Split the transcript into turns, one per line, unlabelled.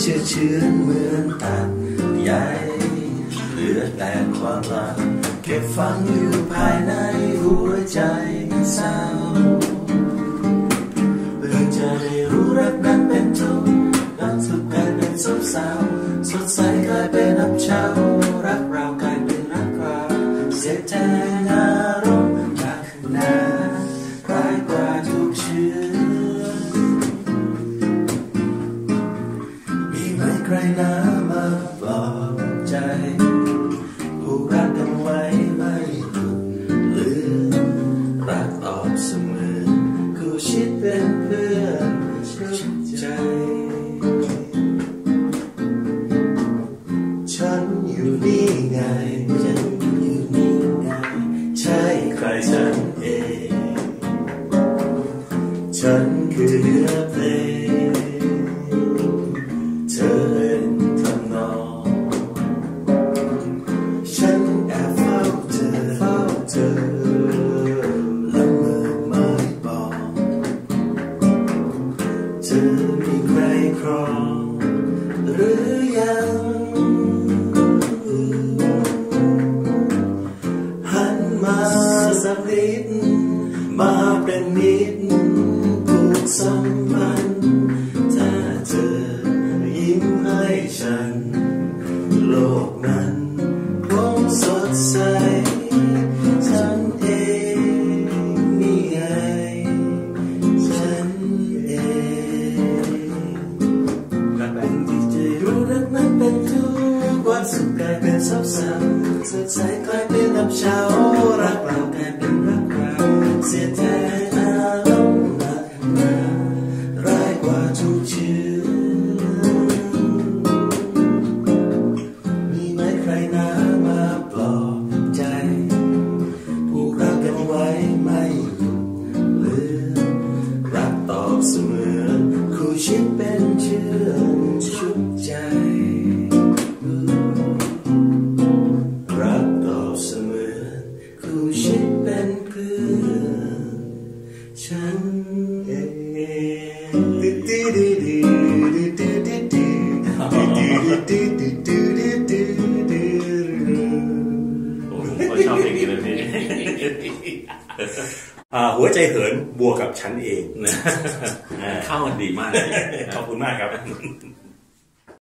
เชื่อเชื้อนเหมือนตัดใยเหลือแต่ความรักเก็บฝังอยู่ภายในหัวใจเศร้าเพื่อจะได้รู้รักนั้นเป็นทุกข์รักสุดกลายเป็นศพเศร้าสดใสกลายเป็นอับเฉา ใครนะมาปลอบใจผูกรักกันไว้ไม่หลุดลืมรักตอบเสมอคู่ชิดเป็นเพื่อนชื่นใจ ฉันอยู่นี่ไงฉันอยู่นี่ไงใช่ใครฉันเอง ฉันคือเนื้อเพลง อมีใครครองหรือยัง หันมาสักนิด มาเป็นมิตรผูกสัมพันธ์ถ้าเธอยิ้มให้ฉัน โลกนั้น กลายเป็นซับซ้อนสดใสกลายเป็นอับเฉารักเรากลายเป็นรักเราเสียใจอารมณ์หนักหนาร้ายกว่าทุกเชื่อ คู่ชิดเป็นเพื่อนฉันเองดิดิดิดิดิดิดิดิดิดิดิดิดิ
โอ้โหเขาชอบเพลงนี้เลยพี่
อ่าหัวใจเหินบวกกับฉันเอง
เข้ากันดีมากเลย
ขอบคุณมากครับ